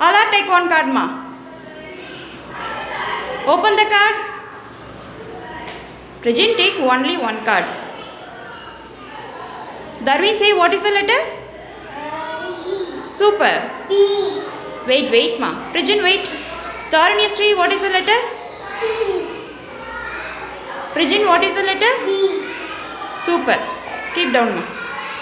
All are take one card, ma. Open the card. Regine take only one card. Darwin, say what is the letter? Super. P. Wait, wait, ma. Regine, wait. Dharanyastri, what is the letter? P. Regine, what is the letter? P. Super. Keep down, ma.